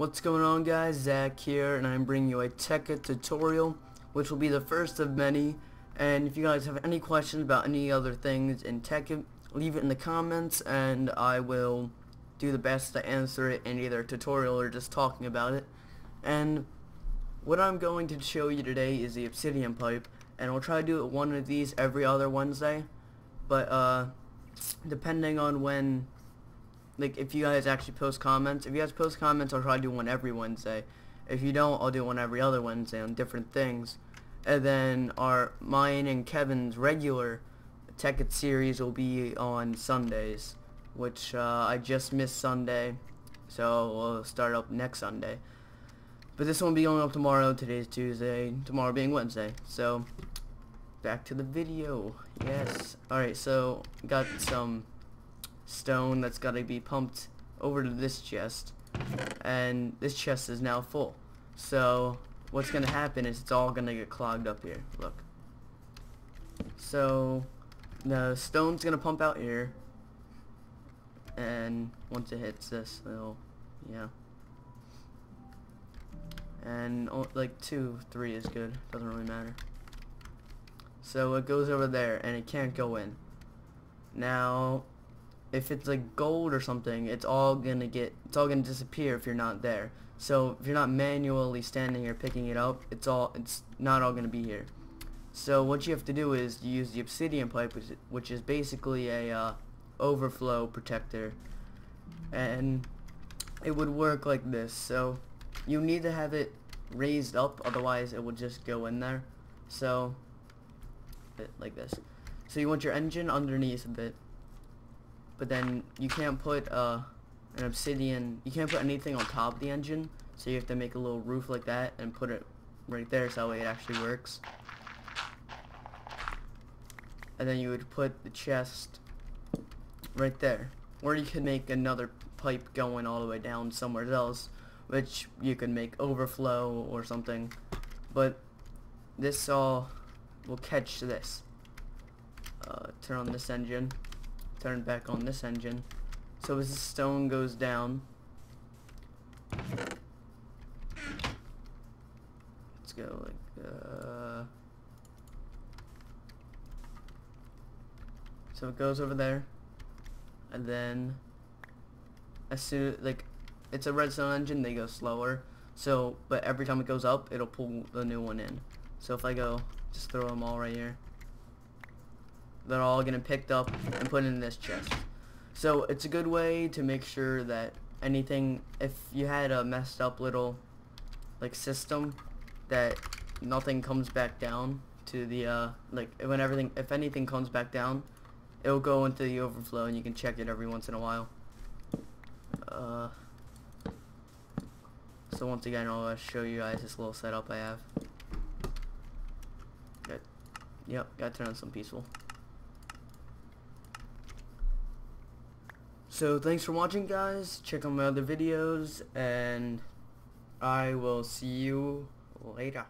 What's going on guys, Zach here, and I'm bringing you a Tekkit tutorial, which will be the first of many, and if you guys have any questions about any other things in Tekkit, leave it in the comments, and I will do the best to answer it in either tutorial or just talking about it. And what I'm going to show you today is the obsidian pipe, and I'll try to do one of these every other Wednesday, but uh, depending on when like if you guys actually post comments. If you guys post comments, I'll try to do one every Wednesday. If you don't, I'll do one every other Wednesday on different things. And then our mine and Kevin's regular Tekkit series will be on Sundays, which uh, I just missed Sunday, so we'll start up next Sunday. But this one will be going up tomorrow. Today's Tuesday. Tomorrow being Wednesday. So back to the video. Yes. Alright, so got some stone that's got to be pumped over to this chest and this chest is now full. So what's gonna happen is it's all gonna get clogged up here look. So the stone's gonna pump out here and once it hits this it'll yeah. And oh, like two three is good doesn't really matter. So it goes over there and it can't go in. Now if it's like gold or something, it's all gonna get, it's all gonna disappear if you're not there. So if you're not manually standing here picking it up, it's all, it's not all gonna be here. So what you have to do is use the obsidian pipe, which, which is basically a uh, overflow protector, and it would work like this. So you need to have it raised up, otherwise it will just go in there. So like this. So you want your engine underneath a bit but then you can't put uh, an obsidian, you can't put anything on top of the engine, so you have to make a little roof like that and put it right there so that way it actually works. And then you would put the chest right there. Or you could make another pipe going all the way down somewhere else, which you could make overflow or something. But this all will catch this. Uh, turn on this engine turn back on this engine. So as the stone goes down, let's go like, uh, so it goes over there, and then as soon like it's a redstone engine, they go slower. So, but every time it goes up, it'll pull the new one in. So if I go, just throw them all right here they're all getting picked up and put in this chest. So it's a good way to make sure that anything, if you had a messed up little like system, that nothing comes back down to the uh, like when everything, if anything comes back down, it'll go into the overflow and you can check it every once in a while. Uh, so once again, I'll show you guys this little setup I have. Yep, gotta turn on some peaceful. So thanks for watching guys, check out my other videos, and I will see you later.